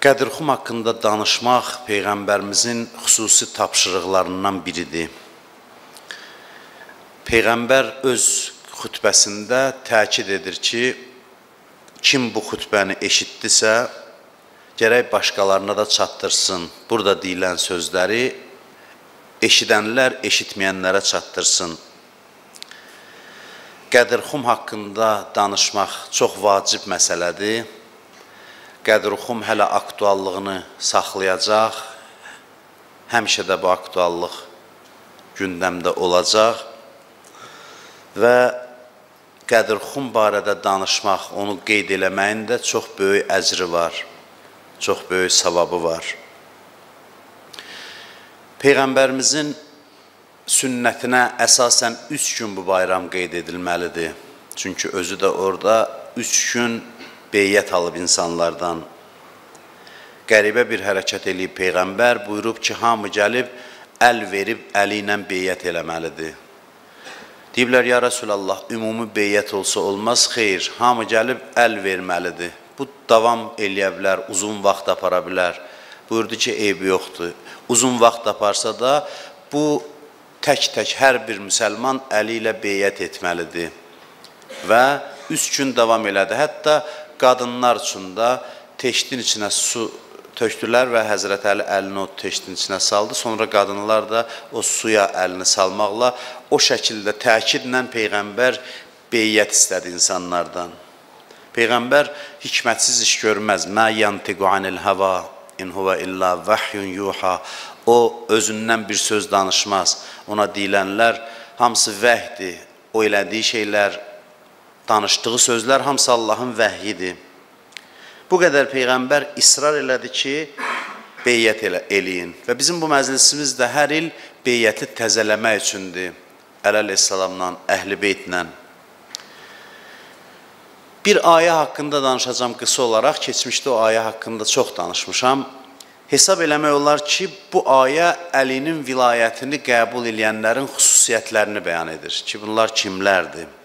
Qədirxum haqqında danışmaq Peyğəmbərimizin xüsusi tapşırıqlarından biridir. Peyğəmbər öz xütbəsində təkid edir ki, kim bu xütbəni eşitdisə, gərək başqalarına da çatdırsın. Burada deyilən sözləri eşidənlər eşitməyənlərə çatdırsın. Qədirxum haqqında danışmaq çox vacib məsələdir. Qədruxum hələ aktuallığını saxlayacaq. Həmişə də bu aktuallıq gündəmdə olacaq və Qədrxum barədə danışmaq, onu qeyd eləməyin də çox böyük əcri var, çox böyük savabı var. Peyğəmbərimizin sünnətinə əsasən üç gün bu bayram qeyd edilməlidir. Çünki özü də orada üç gün beyyət alıb insanlardan. Qəribə bir hərəkət eləyib Peyğəmbər, buyurub ki, hamı gəlib, əl verib, əli ilə beyyət eləməlidir. Deyiblər, ya Rasulallah, ümumi beyyət olsa olmaz, xeyr, hamı gəlib, əl verməlidir. Bu, davam eləyə bilər, uzun vaxt apara bilər. Buyurdu ki, eybi yoxdur. Uzun vaxt aparsa da, bu, tək-tək hər bir müsəlman əli ilə beyyət etməlidir. Və üç gün davam elədi. Hətta qadınlar üçün də teştin içinə su tökdülər və Həzrət Əli əlini o teştin içinə saldı. Sonra qadınlar da o suya əlini salmaqla o şəkildə təkidlə Peyğəmbər beyyət istədi insanlardan. Peyğəmbər hikmətsiz iş görməz. Mə yantiqu anil hava in huwa illa vahyun yuha. O özündən bir söz danışmaz. Ona deyilənlər hamısı vəhdir. O elədiyi şeylər danışdığı sözlər hamısı Allahın vəhyidir. Bu qədər Peyğəmbər israr elədi ki, beyyət elə, eləyin. Və bizim bu məclisimiz də hər il beyyəti təzələmək üçündür. Ələ aleyhissalamla, əhl-i beytlə. Bir ayə haqqında danışacağım qısa olaraq. Keçmişdə o ayə haqqında çox danışmışam. Hesab eləmək olar ki, bu ayə Əlinin vilayətini qəbul edənlərin xüsusiyyətlərini bəyan edir ki, bunlar kimlərdir?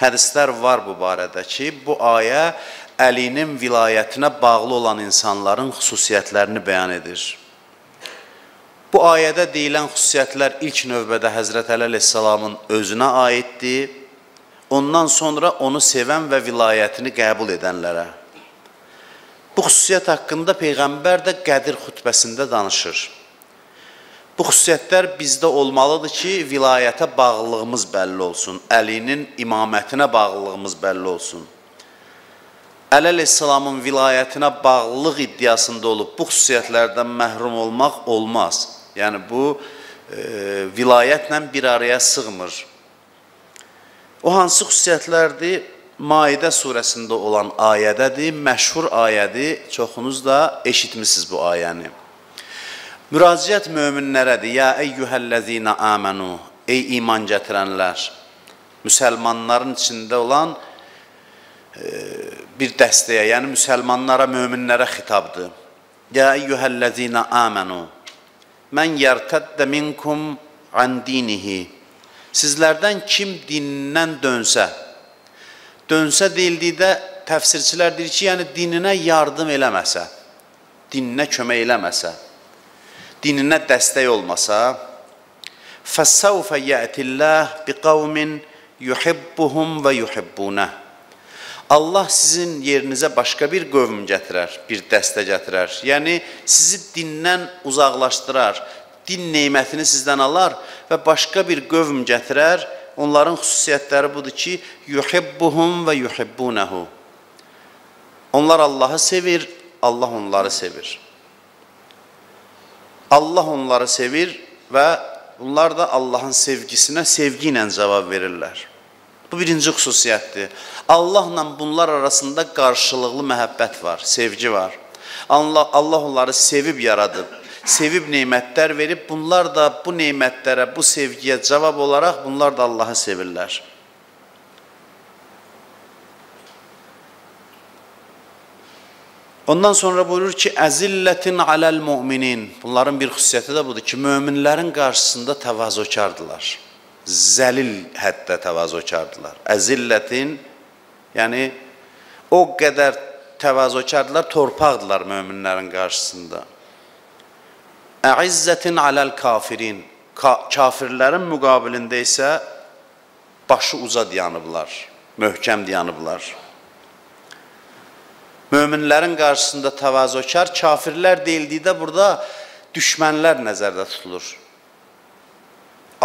Hədislər var bu barədə ki, bu ayə Əlinin vilayətinə bağlı olan insanların xüsusiyyətlərini bəyan edir. Bu ayədə deyilən xüsusiyyətlər ilk növbədə Həzrət Əli əleyhissalamın özünə aiddir. Ondan sonra onu sevən və vilayətini qəbul edənlərə. Bu xüsusiyyət haqqında Peyğəmbər də Qədir xütbəsində danışır. Bu xüsusiyyətlər bizdə olmalıdır ki, vilayətə bağlılığımız bəlli olsun, Əlinin imamətinə bağlılığımız bəlli olsun. Əli əleyhissalamın vilayətinə bağlılıq iddiasında olub bu xüsusiyyətlərdən məhrum olmaq olmaz. Yəni bu e, vilayətlə bir araya sığmır. O hansı xüsusiyyətlərdir? Maidə surəsində olan ayədədir, məşhur ayədir. Çoxunuz da eşitmisiniz bu ayəni. Müraciət möminlərədir. Ya eyyuhəl-ləzina amanu. Ey iman gətirənlər. Müsəlmanların içində olan e, bir dəstəyə, yəni müsəlmanlara, möminlərə xitabdır. Ya eyyuhəl-ləzina amanu. Mən yərtəddə minkum an dinihi. Sizlərdən kim dinindən dönsə, dönsə deyildikdə təfsirçilər deyir ki, yəni dininə yardım eləməsə, dininə kömək eləməsə, dininə dəstək olmasa, fəssəvfə yətilləh biqavmin yuhibbuhum və yuhibbunəh. Allah sizin yerinizə başqa bir qövm gətirər, bir dəstə gətirər. Yəni, sizi dindən uzaqlaşdırar, din neymətini sizdən alar və başqa bir qövm gətirər. Onların xüsusiyyətləri budur ki, yuhibbuhum və yuhibbunəhu. Onlar Allahı sevir, Allah onları sevir. Allah onları sevir və bunlar da Allahın sevgisinə sevgi ilə cavab verirlər. Bu birinci xüsusiyyətdir. Allahla bunlar arasında qarşılıqlı məhəbbət var, sevgi var. Allah, Allah onları sevib yaradıb, sevib neymətlər verib, bunlar da bu neymətlərə, bu sevgiyə cavab olaraq bunlar da Allahı sevirlər. Ondan sonra buyurur ki, əzillətin aləl müminin. Bunların bir xüsusiyyəti də budur ki, möminlərin qarşısında təvazökardılar. Zəlil həddə təvazökardılar. Əzillətin, yəni o qədər təvazökardılar, torpaqdılar möminlərin qarşısında. Əizzətin aləl kafirin. Ka kafirlərin müqabilində isə başı uca dayanıblar, möhkəm dayanıblar. Möminlərin qarşısında təvazökar, kafirlər deyildikdə burada düşmənlər nəzərdə tutulur.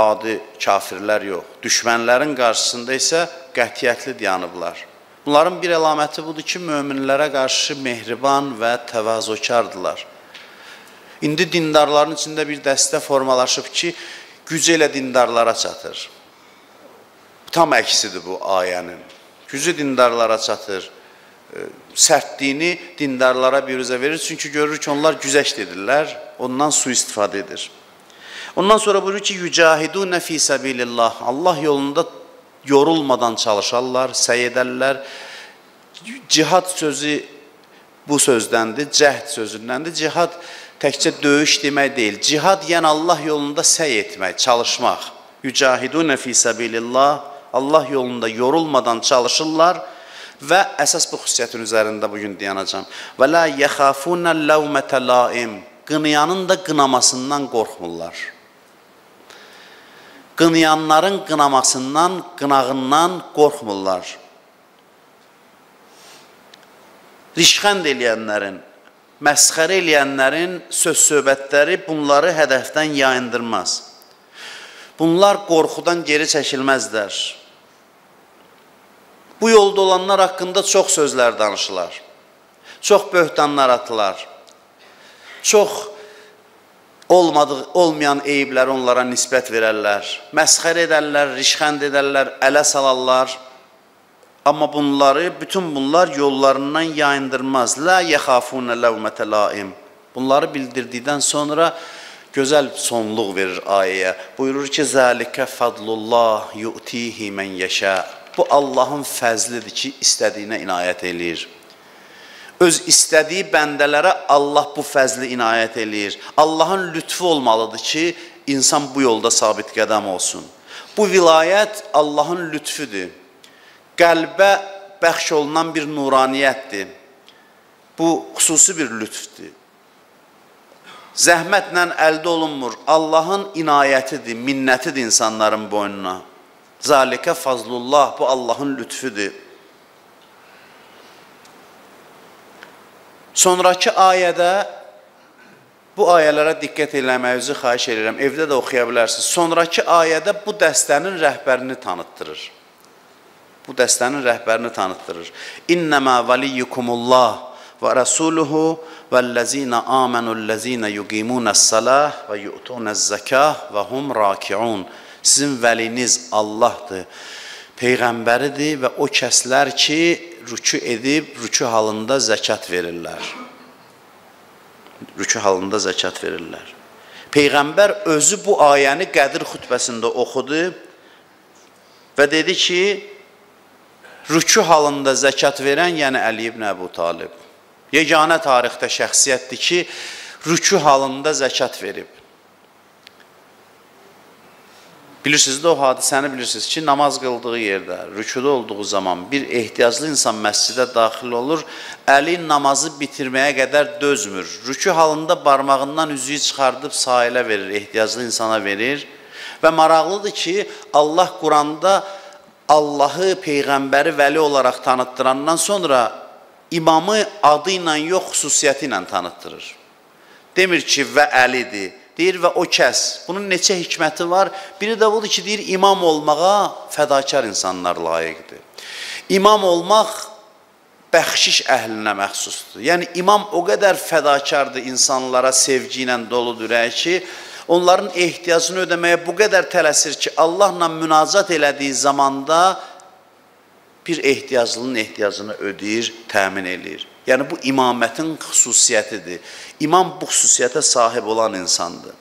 Adi kafirlər yox. Düşmənlərin qarşısında isə qətiyyətli dayanıblar. Bunların bir əlaməti budur ki, möminlərə qarşı mehriban və təvazökardılar. İndi dindarların içində bir dəstə formalaşıb ki, güc elə dindarlara çatır. Tam əksidir bu ayənin. Gücü dindarlara çatır. Sərtliyini dindarlara biruzə verir. Çünki görür ki, onlar güzəşt edirlər, ondan su istifadə edir. Ondan sonra buyurur ki, yücahidunə fi səbilillah. Allah yolunda yorulmadan çalışarlar, səy edərlər. Cihad sözü bu sözdəndir, cəhd sözündəndir. Cihad təkcə döyüş demək deyil. Cihad yəni Allah yolunda səy etmək, çalışmaq. Yücahidunə fi səbilillah. Allah yolunda yorulmadan çalışırlar və əsas bu xüsusiyyətin üzərində bu gün dayanacağam. Və la yaxafuna lawmata laim. Qınayanın da qınamasından qorxmurlar. Qınayanların qınamasından, qınağından qorxmurlar. Rişxənd eləyənlərin, məsxərə eləyənlərin söz-söhbətləri bunları hədəfdən yayındırmaz. Bunlar qorxudan geri çəkilməzlər. Bu yolda olanlar haqqında çox sözlər danışılar. Çox böhtanlar atılar. Çox olmadığı, olmayan eyibləri onlara nisbət verərlər. Məsxər edərlər, rişxənd edərlər, ələ salarlar. Amma bunları, bütün bunlar yollarından yayındırmaz. La yəxafunə ləvmətə laim. Bunları bildirdikdən sonra gözəl sonluq verir ayəyə. Buyurur ki, Zəlikə fadlullah yu'tihi mən yəşə. Bu Allahın fəzlidir ki, istədiyinə inayət eləyir. Öz istədiyi bəndələrə Allah bu fəzli inayət eləyir. Allahın lütfu olmalıdır ki, insan bu yolda sabit qədəm olsun. Bu vilayət Allahın lütfüdür qəlbə bəxş olunan bir nuraniyyətdir. Bu xüsusi bir lütfdir. Zəhmətlə əldə olunmur. Allahın inayətidir, minnətidir insanların boynuna. Zalikə fazlullah, bu Allahın lütfüdür. Sonrakı ayədə bu ayələrə diqqət eləməyinizi xahiş edirəm. Evdə də oxuya bilərsiniz. Sonrakı ayədə bu dəstənin rəhbərini tanıtdırır bu dəstənin rəhbərini tanıtdırır. İnnəmə valiyyukumullah və rəsuluhu vəllezina amenullezina yuqimunəs-salah və yu'tunəz-zakah və hum rakiun. Sizin vəliniz Allahdır. Peyğəmbəridir və o kəslər ki, rükü edib, rükü halında zəkat verirlər. Rükü halında zəkat verirlər. Peyğəmbər özü bu ayəni Qədir xutbəsində oxudu və dedi ki, rükü halında zəkat verən, yəni Əli ibn Əbu Talib. Yeganə tarixdə şəxsiyyətdir ki, rükü halında zəkat verib. Bilirsiniz də o hadisəni bilirsiniz ki, namaz qıldığı yerdə, rüküdə olduğu zaman bir ehtiyaclı insan məscidə daxil olur, əli namazı bitirməyə qədər dözmür. Rükü halında barmağından üzüyü çıxardıb sahilə verir, ehtiyaclı insana verir. Və maraqlıdır ki, Allah Quranda Allahı, Peyğəmbəri vəli olaraq tanıtdırandan sonra imamı adı ilə yox, xüsusiyyəti ilə tanıtdırır. Demir ki, və əlidir, deyir və o kəs. Bunun neçə hikməti var? Biri də budur ki, deyir imam olmağa fədakar insanlar layiqdir. İmam olmaq bəxşiş əhlinə məxsusdur. Yəni imam o qədər fədakardır insanlara sevgi ilə doludur ki, onların ehtiyacını ödəməyə bu qədər tələsir ki, Allahla münacat elədiyi zamanda bir ehtiyaclının ehtiyacını ödəyir, təmin eləyir. Yəni bu imamətin xüsusiyyətidir. İmam bu xüsusiyyətə sahib olan insandır.